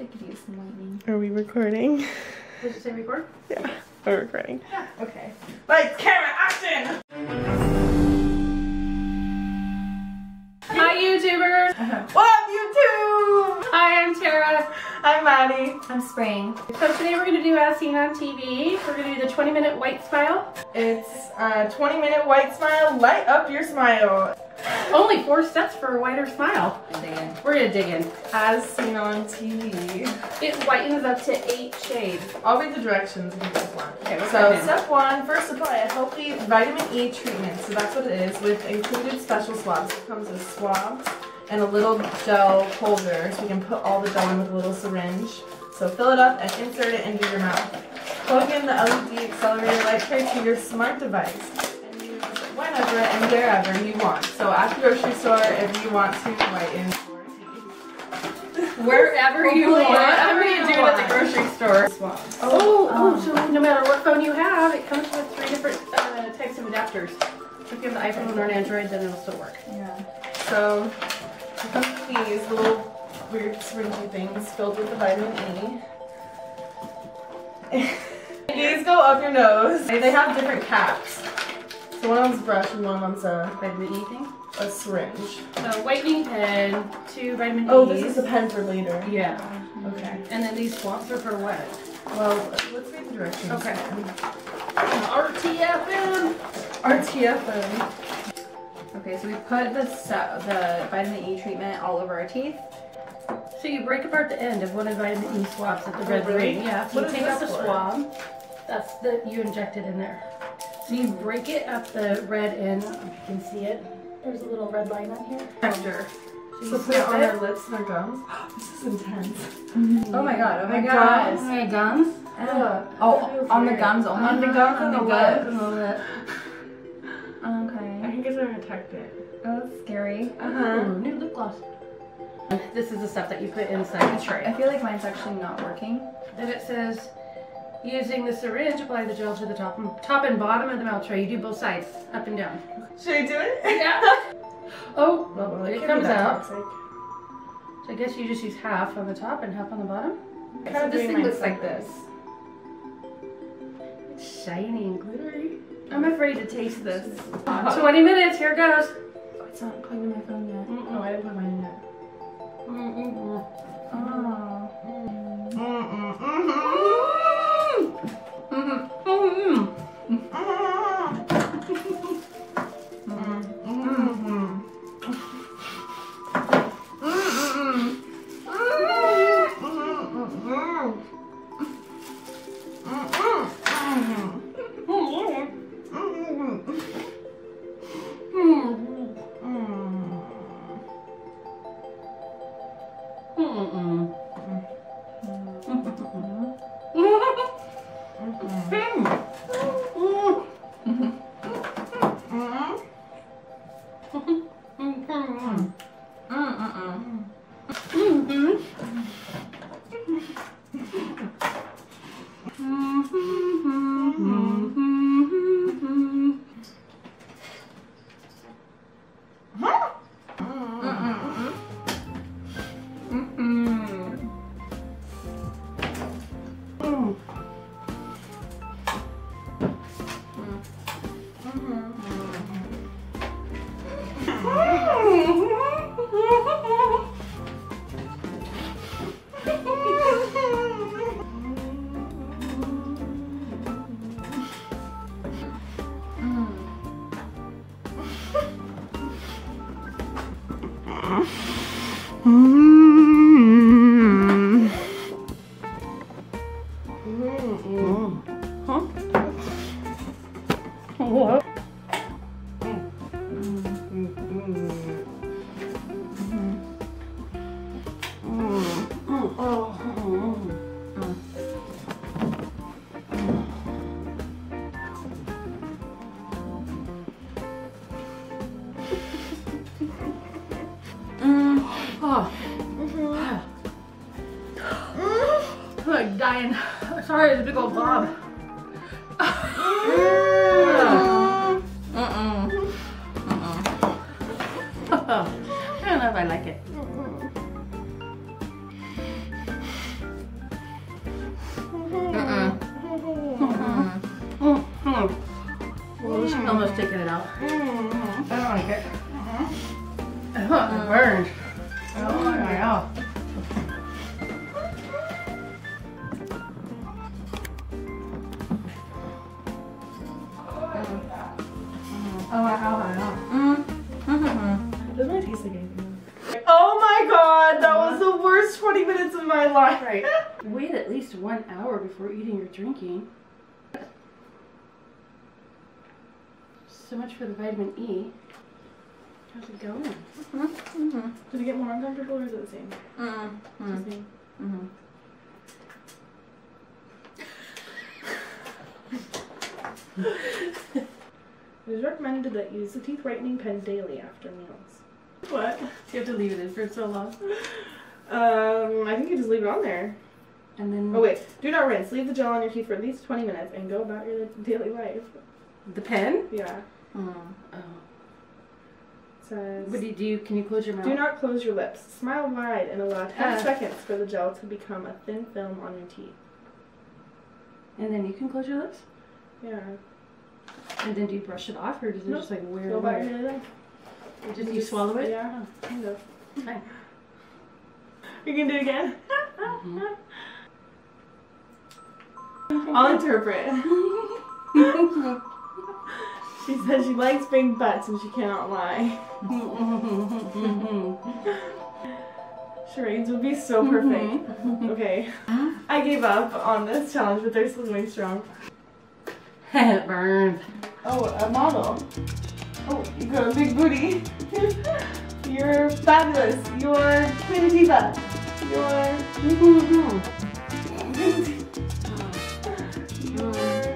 I could use some lightning. Are we recording? Did you say record? Yeah, we're recording. Yeah. Okay. Lights, camera, action! Hi YouTubers! What up, YouTube? Hi, I'm Maddie. I'm Spring. So today we're gonna do As Seen on TV. We're gonna do the 20 minute white smile. It's a 20 minute white smile. Light up your smile. Only four steps for a whiter smile. We're gonna dig in. As seen on TV. It whitens up to eight shades. I'll read the directions you guys want. Okay, So step one, first apply a healthy vitamin E treatment. So that's what it is with included special swabs. It comes with swabs and a little gel holder so you can put all the gel in with a little syringe. So fill it up and insert it into your mouth. Plug in the LED accelerator light tray to your smart device and use whenever and wherever you want. So at the grocery store if you want to whiten teeth. Wherever you want. gonna you do it at the grocery store. Oh, oh, so no matter what phone you have, it comes with three different uh, types of adapters. So if you have the iPhone or an Android, then it'll still work. Yeah. So, it comes with these little weird syringy things filled with the vitamin E. these go up your nose. They have different caps. So one of them's a brush and one of them's a, Vitamin E thing. a syringe. So whitening pen, two vitamin E. Oh, this is a pen for later. Yeah. Okay. And then these swabs are for what? Well, let's read the directions. Okay. Mm-hmm. RTFM. RTFM. Okay, so we put the the vitamin E treatment all over our teeth. So you break apart the end of one of the vitamin E swabs at the oh, red Oh, ring. Yeah. So What you take out the for? swab. That's the you inject it in there. So you break it at the red end. You can see it. There's a little red line on here. Nectar. So So put it on twist our lips and our gums. this is intense. Oh my god, oh my My god. gums. My gums. Yeah. Oh, on the gums only? On the gums and the lips. and the lip. I Okay. think it's gonna protect it. Oh, that's scary. Uh-huh. New lip gloss. This is the stuff that you put inside the tray. I feel like mine's actually not working. Then it says, using the syringe, apply the gel to the top and, top and bottom of the mouth tray. You do both sides, up and down. Should I do it? Yeah. Oh, Well, well, it can't comes out. toxic. So I guess you just use half on the top and half on the bottom. I'm So kinda this thing looks like this. It's shiny and glittery. I'm afraid to taste this. 20 minutes, here goes. Oh, it's not plugged in my phone yet. Oh, I didn't put mine in yet. Oh. Mm-mm, mm-hmm. Mm-mm. 嗯嗯。Mm-mm. What? Oh. I'm like dying. Sorry, it's a big old blob. Mm. Mm -mm. I don't know if I like it. Well, this is almost taking it out. Mm-hmm. I don't like it. Uh -huh. It burns. Oh wow. Mm. It doesn't really taste like anything. Oh my god, that was the worst 20 minutes of my life. Right. Wait at least one hour before eating or drinking. So much for the vitamin E. How's it going? Mm-hmm. Did it get more uncomfortable or is it the same? Mm-hmm. Just me. Mm-hmm. Is recommended that you use the teeth whitening pen daily after meals. What? You have to leave it in for so long. Um, I think you just leave it on there. And then Oh wait, do not rinse. Leave the gel on your teeth for at least 20 minutes and go about your daily life. the pen? Yeah. Oh. oh. Says. What do you do? Can you close your mouth? Do not close your lips. Smile wide and allow 10 Ah. seconds for the gel to become a thin film on your teeth. And then you can close your lips? Yeah. And then do you brush it off or does it Nope. just like wear Go about away? your daily. You just you swallow it? Yeah. Kind of. You can do it again. Mhm. I'll interpret. she says she likes big butts and she cannot lie. Charades would be so perfect. Okay. I gave up on this challenge, but they're still going strong. it burned. Oh, a model. Oh, you got a big booty. You're fabulous. You're Queen Latifah. You're. You're. You're.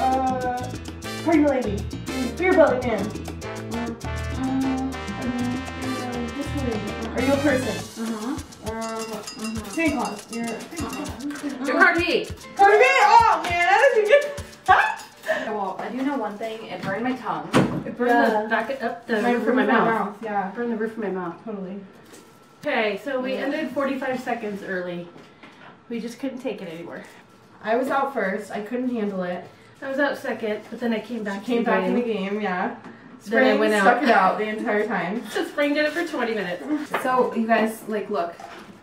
Uh. Pregnant lady. Beer belly man. Are you a person? Um, Santa Claus. You're. Your Cardi. Cardi B! Oh man, how did you get that? Well, I do know one thing. It burned my tongue. It burned Yeah. the back up the My roof of my mouth. Yeah, It burned the roof of my mouth. totally. Okay, so we ended 45 seconds early. We just couldn't take it anymore. I was out first. I couldn't handle it. I was out second, but then I came back. She came back in the game. game. Yeah. Then I Spring went out. stuck it out the entire time. So Spring did it for 20 minutes. So you guys, like, look.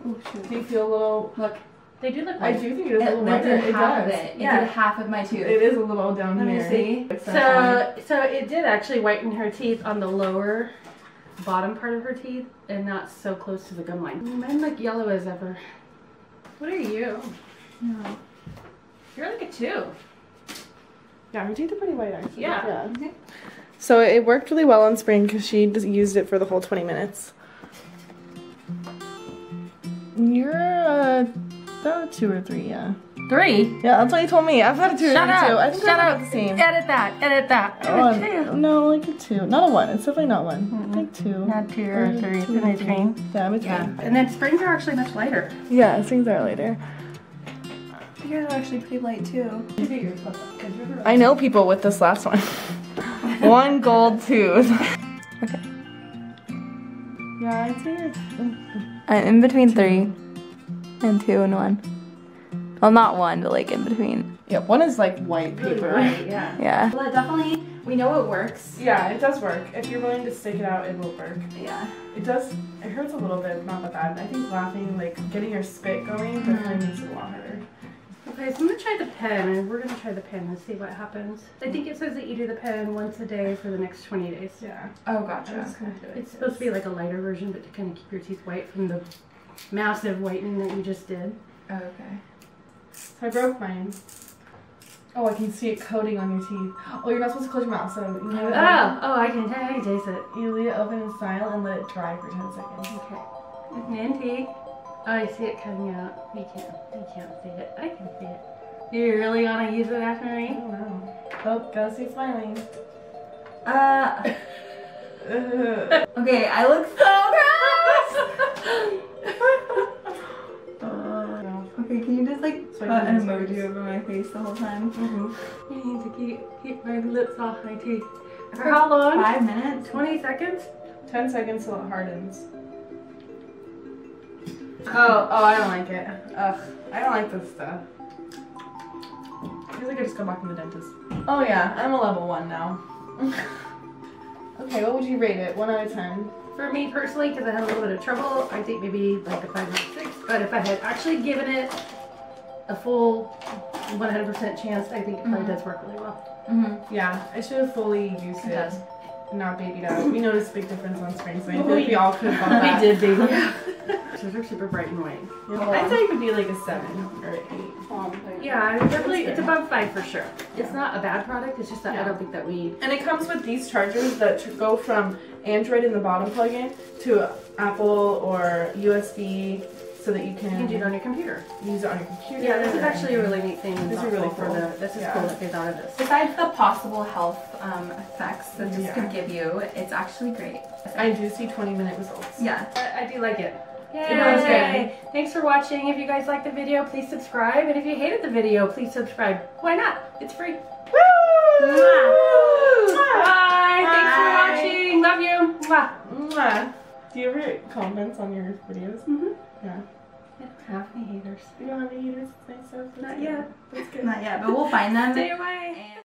Oh shoot. Do you feel a little? Look. They do look I do think it is a little lifted lighter. It half does. of it. It yeah. did half of my tooth. It is a little down Let me here. see. So, so it did actually whiten her teeth on the lower bottom part of her teeth and not so close to the gum line. Mine look yellow as ever. What are you? No. You're like a two. Yeah, her teeth are pretty white actually. Yeah. So it worked really well on Spring because she just used it for the whole 20 minutes. You're uh, a, about two or three, yeah. Three. Yeah, that's what you told me. I've had a two Shut or three too. up. I think Shut up. the same. Edit that. Edit that. Oh, no, like a two. Not a one. It's definitely not one. Like two. Not two Or or three. two in or between. Yeah, between. Yeah. And then springs are actually much lighter. Yeah, things are later. Yours are actually pretty light too. I know people with this last one. one gold tooth. Okay. Yeah, I'd say it's. I'm in between three and two and one. Well, not one, but like in between. Yeah, one is like white paper. yeah. Yeah. Well, it definitely, we know it works. Yeah, it does work. If you're willing to stick it out, it will work. Yeah. It does. It hurts a little bit, not that bad. I think laughing, like getting your spit going, mm-hmm. definitely makes it a lot harder. Okay, so I'm gonna try the pen, and we're gonna try the pen and see what happens. I think it says that you do the pen once a day for the next 20 days. Yeah. Oh, I'm gotcha. just gonna do it. It's supposed to be like a lighter version, but to kind of keep your teeth white from the massive whitening that you just did. Oh, okay. So I broke mine. Oh, I can see it coating on your teeth. Oh, you're not supposed to close your mouth, so you, leave it Oh, oh, I can, I can taste it. you leave it open and smile and let it dry for 10 seconds. Okay. Nancy. Oh, I see it coming out. You can't, you can't see it. I can see it. You really wanna use it after I me? don't know. Oh, gotta see smiling. Uh, okay, I look so gross! Okay, can you just like So put an emoji over my face the whole time? Mm-hmm. You need to keep, keep my lips off my teeth. For how long? Five minutes? 20 seconds? 10 seconds till it hardens. Oh, oh, I don't like it. Ugh, I don't like this stuff. Feels like I just go back from the dentist. Oh yeah, I'm a level one now. okay, what would you rate it? One out of ten. For me personally, because I had a little bit of trouble, I think maybe like a five or six. But if I had actually given it a full 100% chance, I think it probably Mhm. does work really well. Mm-hmm. Yeah, I should have fully used It it. does. Not babied out. We noticed a big difference on spring, so I feel oh, like we all could have thought that. We did, baby. Those are super bright and white. Yeah, I'd say it could be like a seven or an eight. Yeah, it's definitely, it's above five for sure. It's not a bad product, it's just that I don't think that we And it comes with these chargers that go from Android in the bottom plug-in to Apple or USB, so that you You can do it on your computer. use it on your computer. Yeah, this is or actually a really neat thing. This is thoughtful really for cool. the, this is Yeah. cool that they thought of this. Besides the possible health um, effects that this Yeah. could give you, it's actually great. I do see 20-minute results. Yeah. I, I do like it. Yay! It was good. Thanks for watching. If you guys liked the video, please subscribe. And if you hated the video, please subscribe. Why not? It's free. Woo! Bye. Thanks for watching. Love you. Mwah. Mwah. Do you ever get comments on your videos? Mhm. Yeah. I don't have any haters. You don't have any haters? It's nice stuff. That's Not good. yet. That's good. Not yet, but we'll find them. Stay away. And-